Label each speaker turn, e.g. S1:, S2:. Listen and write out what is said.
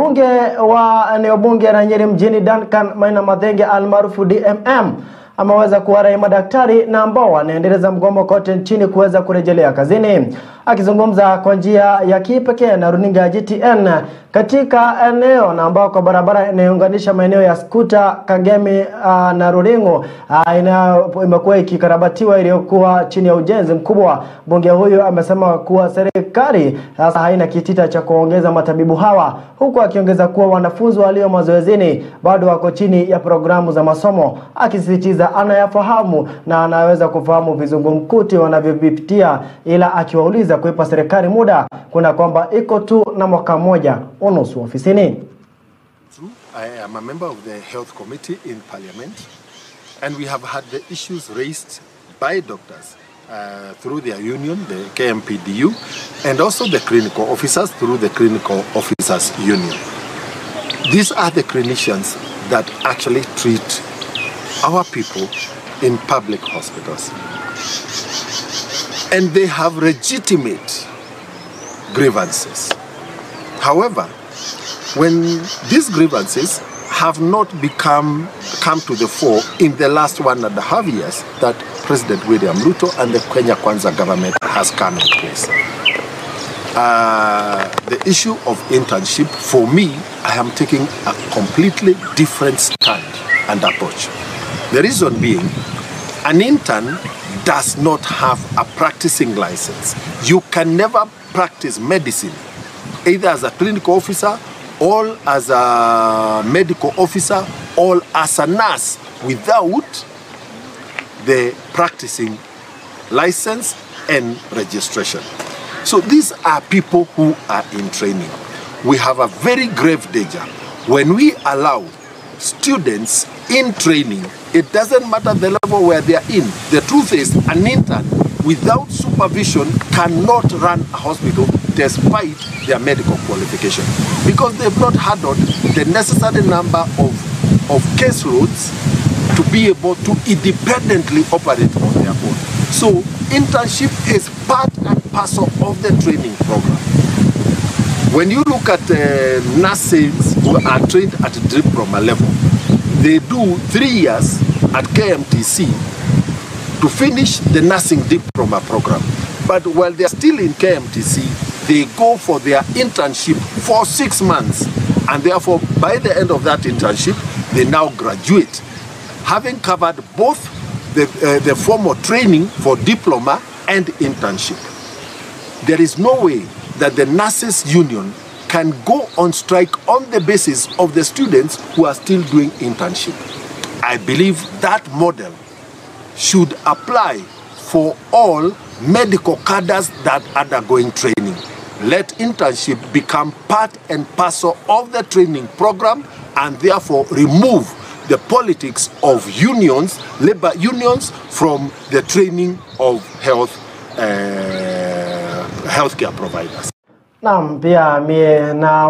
S1: Mbunge wa eneo bunge la Nyeri mjini Duncan Maina Mathenge almaarufu DMM ameweza kuwarai madaktari na ambao wanaendeleza mgomo kote nchini kuweza kurejelea kazini. Akizungumza kwa njia ya kipekee na runinga ya GTN katika eneo na ambao kwa barabara inayounganisha maeneo ya Skuta, kagemi uh, na Ruringu uh, ina imekuwa ikikarabatiwa iliyokuwa chini ya ujenzi mkubwa. Mbunge huyu amesema kuwa serikali sasa haina kitita cha kuongeza matabibu hawa, huku akiongeza kuwa wanafunzi walio mazoezini bado wako chini ya programu za masomo, akisisitiza anayafahamu na anaweza kufahamu vizungumkuti wanavyovipitia, ila akiwauliza kuipa serikali muda kuna kwamba iko tu na mwaka mmoja unusu ofisini.
S2: I am a member of the Health Committee in Parliament, and we have had the issues raised by doctors uh, through their union, the KMPDU, and also the clinical officers through the Clinical Officers Union. These are the clinicians that actually treat our people in public hospitals. And they have legitimate grievances. However, when these grievances have not become come to the fore in the last one and a half years that President William Ruto and the Kenya Kwanza government has come in place. Uh, the issue of internship, for me, I am taking a completely different stand and approach. The reason being, an intern does not have a practicing license. You can never practice medicine either as a clinical officer or as a medical officer or as a nurse without the practicing license and registration. So these are people who are in training. We have a very grave danger when we allow students in training. It doesn't matter the level where they are in. The truth is, an intern without supervision cannot run a hospital despite their medical qualification because they've not handled the necessary number of, of caseloads to be able to independently operate on their own. So internship is part and parcel of the training program. When you look at uh, nurses who are trained at diploma level, they do three years at KMTC to finish the nursing diploma program. But while they're still in KMTC, they go for their internship for six months. And therefore, by the end of that internship, they now graduate, having covered both the, uh, the formal training for diploma and internship. There is no way that the nurses union can go on strike on the basis of the students who are still doing internship. I believe that model should apply for all medical cadres that are undergoing training. Let internship become part and parcel of the training program and therefore remove the politics of unions, labor unions, from the training of health uh, healthcare providers.
S1: Naam, pia mie na